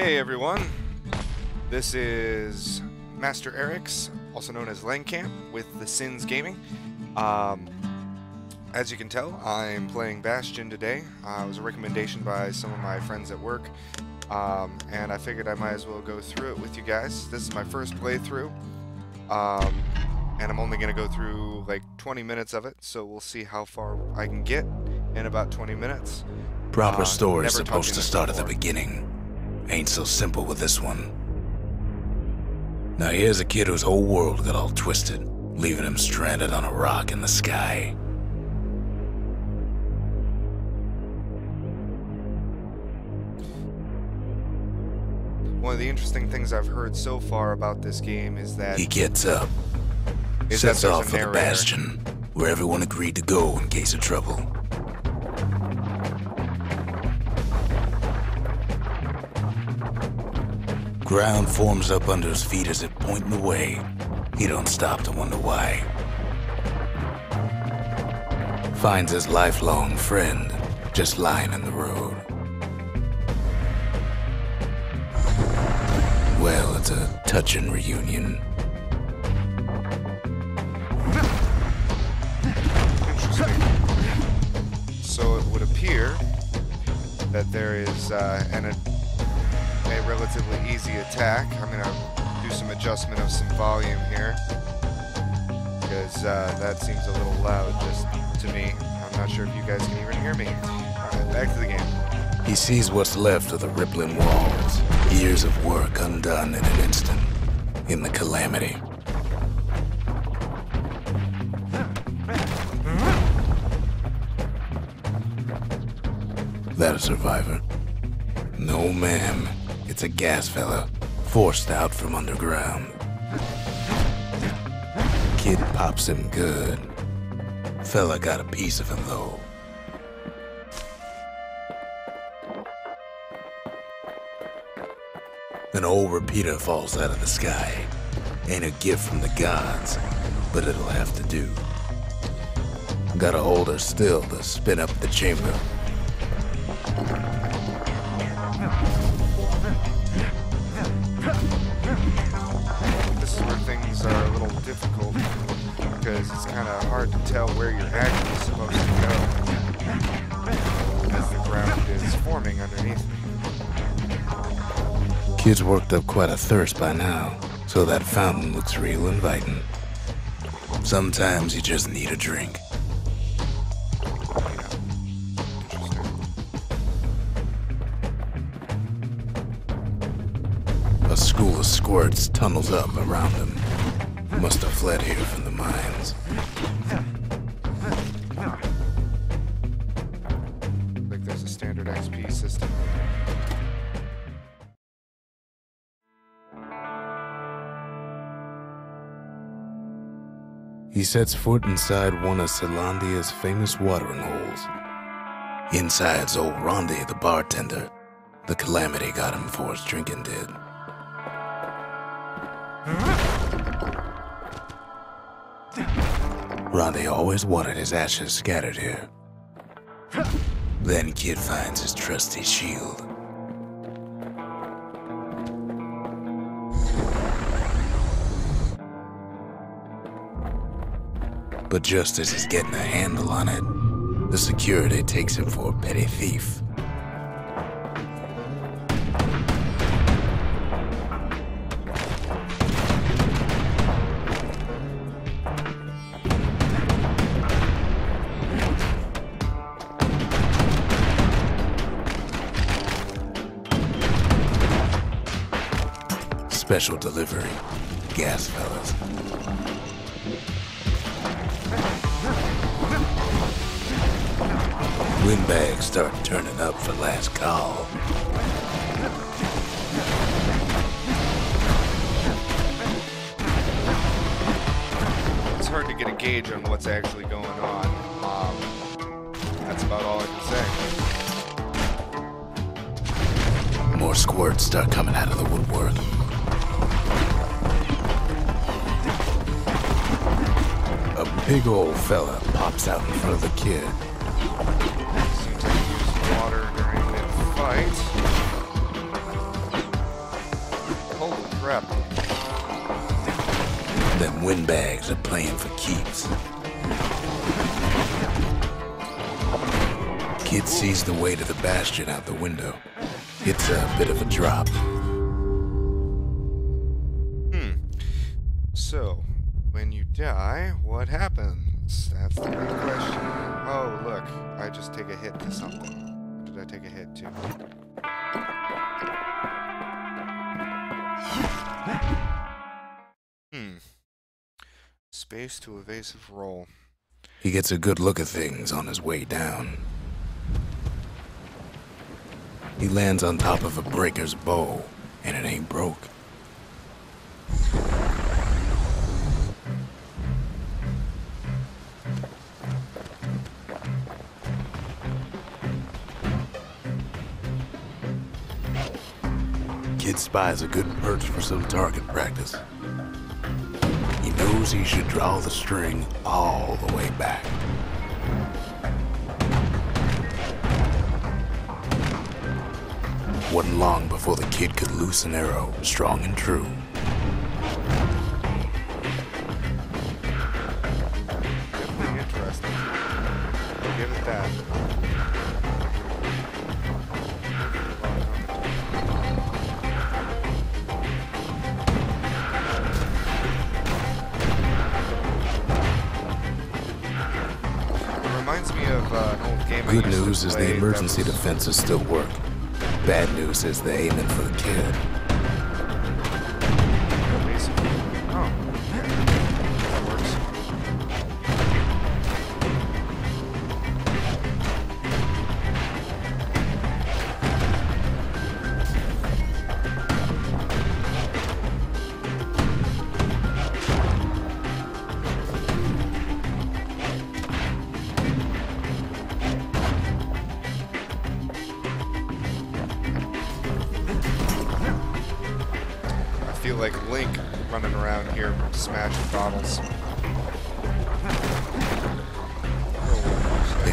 Hey everyone, this is Master Eric's, also known as Langcamp, with the Sins Gaming. Um, as you can tell, I'm playing Bastion today. Uh, it was a recommendation by some of my friends at work, um, and I figured I might as well go through it with you guys. This is my first playthrough, um, and I'm only going to go through like 20 minutes of it, so we'll see how far I can get in about 20 minutes. Proper Uh, story is supposed to start at the beginning. Ain't so simple with this one. Now here's a kid whose whole world got all twisted, leaving him stranded on a rock in the sky. One of the interesting things I've heard so far about this game is that He gets up, is sets off for the bastion, where everyone agreed to go in case of trouble. Ground forms up under his feet as it pointing the way. He don't stop to wonder why. Finds his lifelong friend just lying in the road. Well, it's a touching reunion. So it would appear that there is uh, an, a, relatively easy attack. I'm going to do some adjustment of some volume here because uh, that seems a little loud just to me. I'm not sure if you guys can even hear me. All right, back to the game. He sees what's left of the rippling walls, years of work undone in an instant, in the calamity. That a survivor? No, ma'am. It's a gas fella, forced out from underground. Kid pops him good. Fella got a piece of him, though. An old repeater falls out of the sky. Ain't a gift from the gods, but it'll have to do. Gotta hold her still to spin up the chamber. Because it's kind of hard to tell where you're actually supposed to go as the ground is forming underneath me. Kid's worked up quite a thirst by now, so that fountain looks real inviting. Sometimes you just need a drink. A school of squirts tunnels up around him. Must have fled here from the mines. Like there's a standard XP system. He sets foot inside one of Caelondia's famous watering holes. Inside's old Rondi, the bartender. The calamity got him before his drinking did. Rondi always wanted his ashes scattered here. Then Kid finds his trusty shield. But just as he's getting a handle on it, the security takes him for a petty thief. Special delivery. Gas fellas. Windbags start turning up for last call. It's hard to get a gauge on what's actually going on. Um, that's about all I can say. More squirts start coming out of the woodwork. A big old fella pops out in front of the kid. Mid-fight. rep. Them windbags are playing for keeps. Kid sees the way to the bastion out the window. It's a bit of a drop. So, when you die, what happens? That's the big question. Oh, look. I just take a hit to something. Did I take a hit to? Hmm. Space to evasive roll. He gets a good look at things on his way down. He lands on top of a breaker's bow, and it ain't broke. Spies a good perch for some target practice. He knows he should draw the string all the way back. Wasn't long before the kid could loose an arrow, strong and true. Good news is the emergency defenses still work. Bad news is they're aiming for the kid.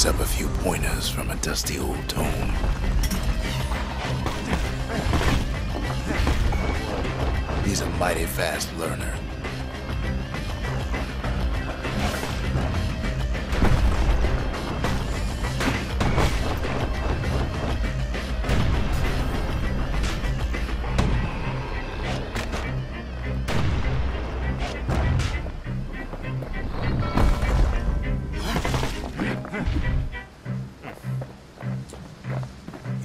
Picks up a few pointers from a dusty old tome. He's a mighty fast learner.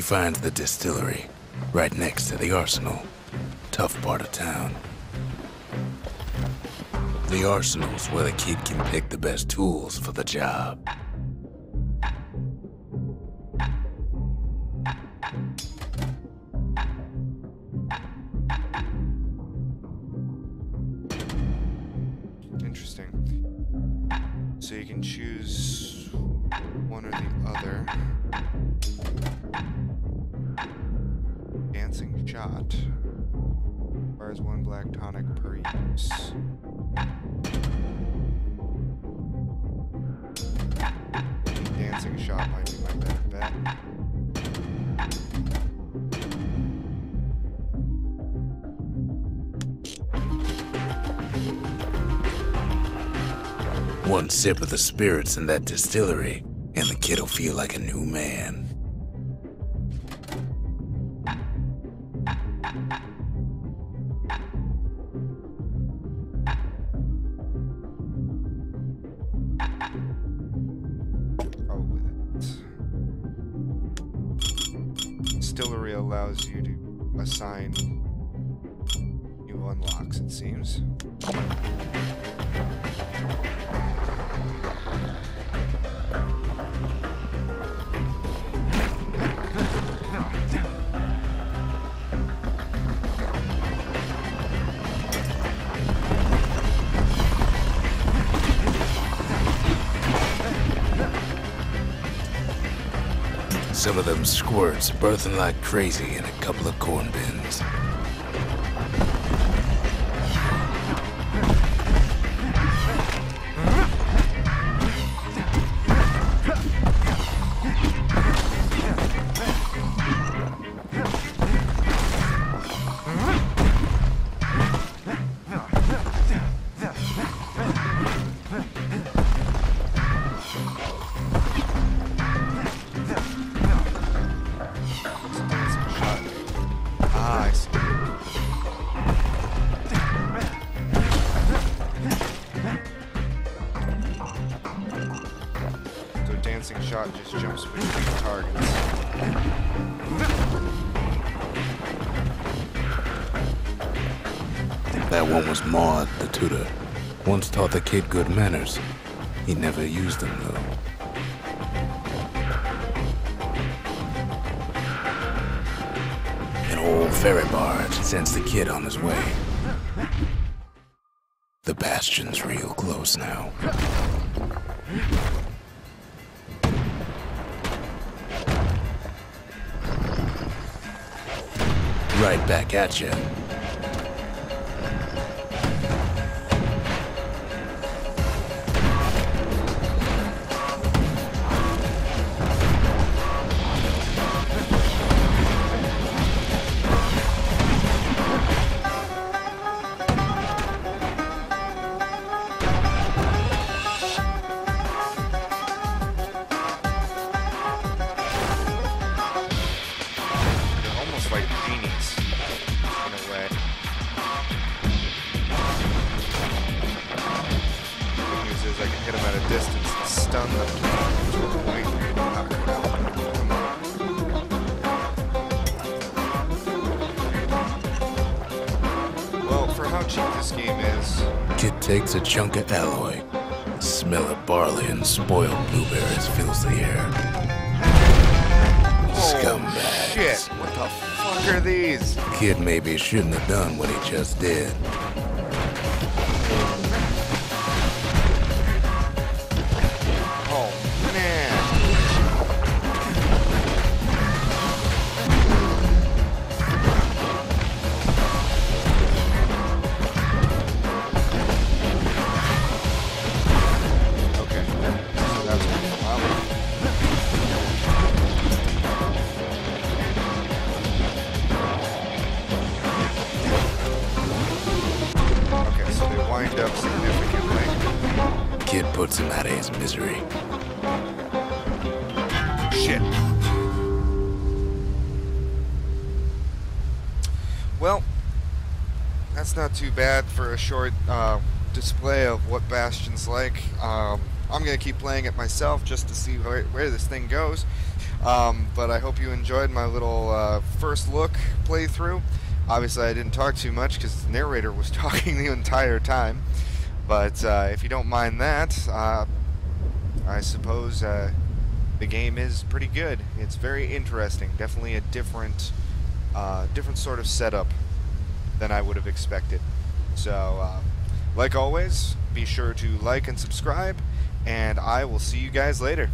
He finds the distillery right next to the arsenal. Tough part of town. The arsenal's where the kid can pick the best tools for the job. Interesting. So you can choose one or the other. Shot. Requires one black tonic per use. Dancing shot might be my better bet. One sip of the spirits in that distillery, and the kid'll feel like a new man. Distillery allows you to assign new unlocks, it seems. Some of them squirts birthing like crazy in a couple of corn bins. Piercing shot just jumps between targets. That one was Maud, the tutor. Once taught the kid good manners. He never used them, though. An old ferry barge sends the kid on his way. The bastion's real close now. Right back at you. Cheap this game is, Kid takes a chunk of alloy. The smell of barley and spoiled blueberries fills the air. Oh, Scumbags. shit! What the fuck are these? Kid maybe shouldn't have done what he just did. Kid puts him out of his misery. Shit. Well, that's not too bad for a short uh, display of what Bastion's like. Um, I'm gonna keep playing it myself just to see where, where this thing goes. Um, but I hope you enjoyed my little uh, first look playthrough. Obviously, I didn't talk too much because the narrator was talking the entire time. But uh, if you don't mind that, uh, I suppose uh, the game is pretty good. It's very interesting. Definitely a different, uh, different sort of setup than I would have expected. So, uh, like always, be sure to like and subscribe, and I will see you guys later.